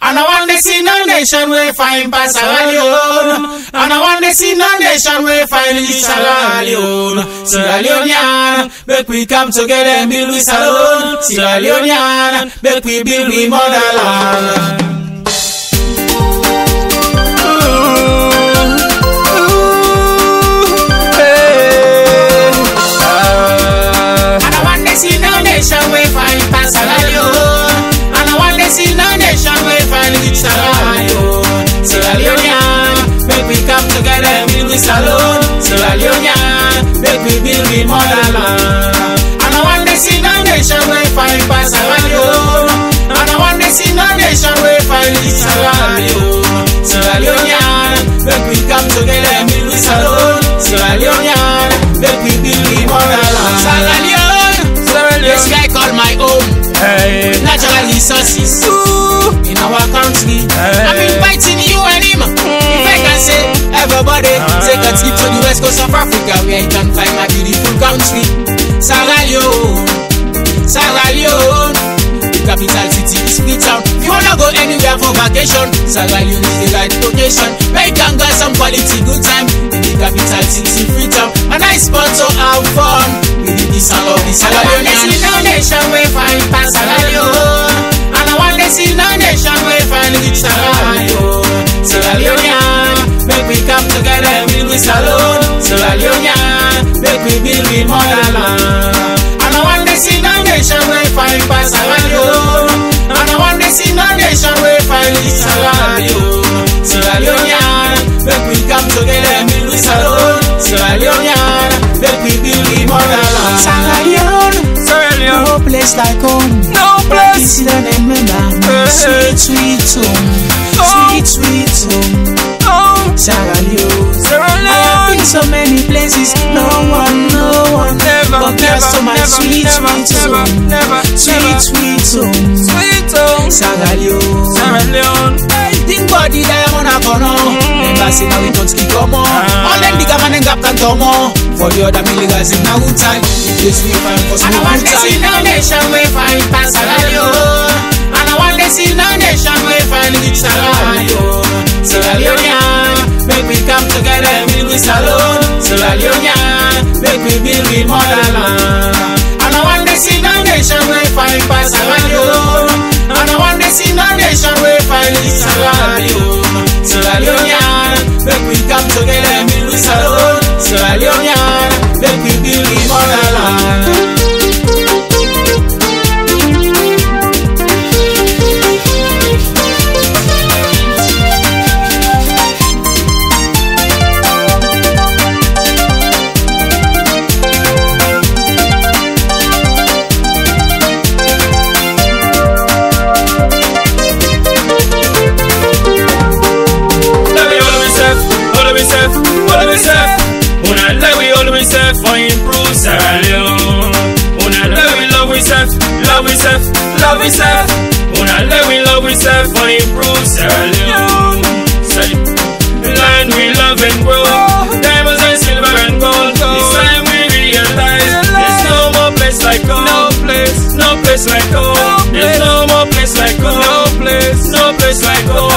And I want to see no nation where find pass Leone. And I want to see no nation where find Sierra Leone. Sierra Leonean, make we come together and build we alone. Sierra Leonean, make we build we motherland. Nation where find Leone. And I want to see no nation where reach Sierra Leone. Sierra make we come together and build we alone. Sierra Leonean, make we build we motherland. And I want to see no nation where find pass Sierra Leone. And I want to see no nation where find reach Sierra Leone. Sierra Leonean, make we come together and build we alone. Sierra make we build we motherland. Sierra Leone, Sierra Leone. sky called my home. Hey. Natural resources Ooh. Vacation, Sierra Leone is the right location. Where you can get some quality good time in the capital city Freetown. A nice spot to have fun. With the sound of the Sierra Leonean. no nation where find pass Sierra Leone. And I want to see no nation where find reach Sierra Leone. Sierra Leonean, make we come together and build we alone. Sierra Leonean, make we build we motherland. And I want to see no nation where find pass Sierra where find reach Sierra Leone. Sierra Leonean, make we come together and build we alone. Sierra Leonean, make we build we motherland. Sierra Leone, Sierra Leone. no place like home. No place. Is the name of man. Hey. Sweet, sweet home. Oh. Sweet, sweet home. Oh. Sierra Leone. Sierra I have Leone. been so many places. No one, no one Never, compares never, to my never, sweet, never, sweet never, never, Sweet, never. sweet home. Sweet home. Sierra Leone. Sierra Leone. Think about the diamond I can Remember say now we don't speak come on Ah. All them the government gap can come on For the other milligers in our time. The place we find for small want to see no nation we find pass Sierra Leone And I want to see no nation we find reach Sierra Leone Sierra Leonean Make we come together and build we alone. Sierra Leonean Make we build we motherland And I want to see no nation we find pass Make we come together and build we love myself. Una let we love myself for improve Sierra Leone. Land we love and grow, diamonds and silver and gold. This time we realize there's no more place like home. No place, no place like home. There's no more place like home. No place, no place like home.